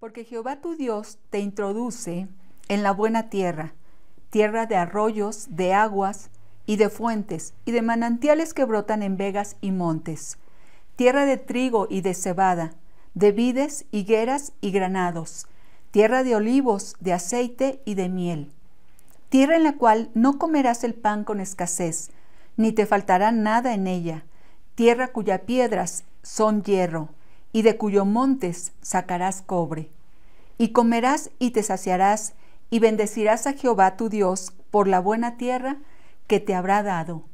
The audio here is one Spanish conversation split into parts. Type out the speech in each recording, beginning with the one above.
Porque Jehová tu Dios te introduce en la buena tierra, tierra de arroyos, de aguas y de fuentes, y de manantiales que brotan en vegas y montes, tierra de trigo y de cebada, de vides, higueras y granados, tierra de olivos, de aceite y de miel, tierra en la cual no comerás el pan con escasez, ni te faltará nada en ella, tierra cuya piedras son hierro, y de cuyo montes sacarás cobre. Y comerás y te saciarás, y bendecirás a Jehová tu Dios por la buena tierra que te habrá dado.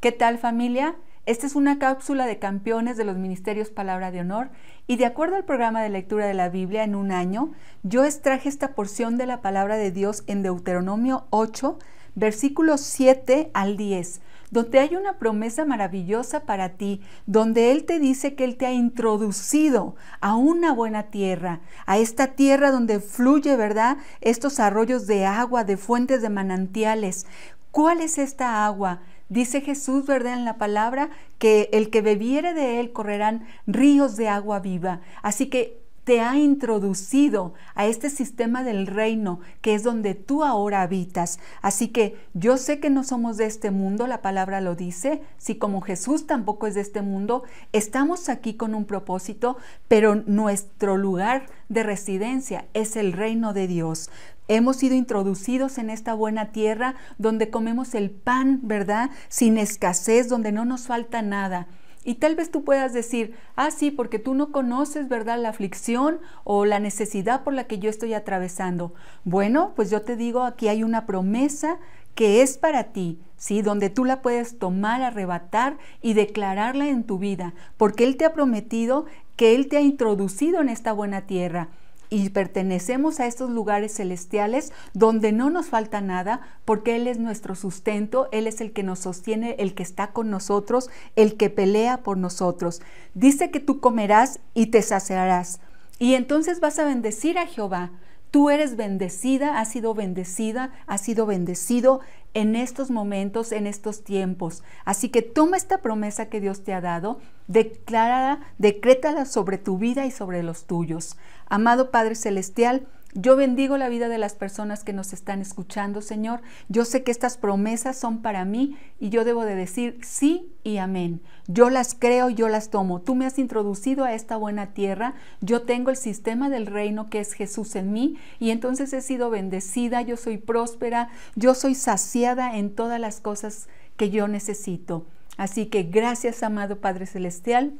¿Qué tal familia? Esta es una cápsula de campeones de los ministerios Palabra de Honor y de acuerdo al programa de lectura de la Biblia en un año, yo extraje esta porción de la palabra de Dios en Deuteronomio 8, versículos 7 al 10, donde hay una promesa maravillosa para ti, donde Él te dice que Él te ha introducido a una buena tierra, a esta tierra donde fluye, ¿verdad? Estos arroyos de agua, de fuentes de manantiales. ¿Cuál es esta agua? Dice Jesús, ¿verdad? En la palabra, que el que bebiere de él correrán ríos de agua viva. Así que te ha introducido a este sistema del reino que es donde tú ahora habitas. Así que yo sé que no somos de este mundo, la palabra lo dice, si como Jesús tampoco es de este mundo, estamos aquí con un propósito, pero nuestro lugar de residencia es el reino de Dios. Hemos sido introducidos en esta buena tierra donde comemos el pan, ¿verdad? Sin escasez, donde no nos falta nada. Y tal vez tú puedas decir, ah, sí, porque tú no conoces, ¿verdad?, la aflicción o la necesidad por la que yo estoy atravesando. Bueno, pues yo te digo, aquí hay una promesa que es para ti, ¿sí? Donde tú la puedes tomar, arrebatar y declararla en tu vida, porque Él te ha prometido que Él te ha introducido en esta buena tierra y pertenecemos a estos lugares celestiales donde no nos falta nada porque Él es nuestro sustento, Él es el que nos sostiene, el que está con nosotros, el que pelea por nosotros. Dice que tú comerás y te saciarás y entonces vas a bendecir a Jehová. Tú eres bendecida, has sido bendecida, has sido bendecido en estos momentos, en estos tiempos. Así que toma esta promesa que Dios te ha dado, declárala, decrétala sobre tu vida y sobre los tuyos. Amado Padre Celestial, yo bendigo la vida de las personas que nos están escuchando, Señor. Yo sé que estas promesas son para mí y yo debo de decir sí y amén. Yo las creo, yo las tomo. Tú me has introducido a esta buena tierra. Yo tengo el sistema del reino que es Jesús en mí y entonces he sido bendecida, yo soy próspera, yo soy saciada en todas las cosas que yo necesito. Así que gracias, amado Padre Celestial.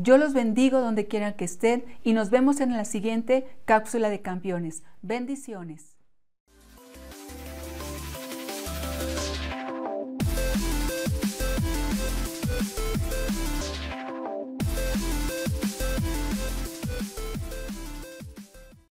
Yo los bendigo donde quieran que estén y nos vemos en la siguiente cápsula de campeones. Bendiciones.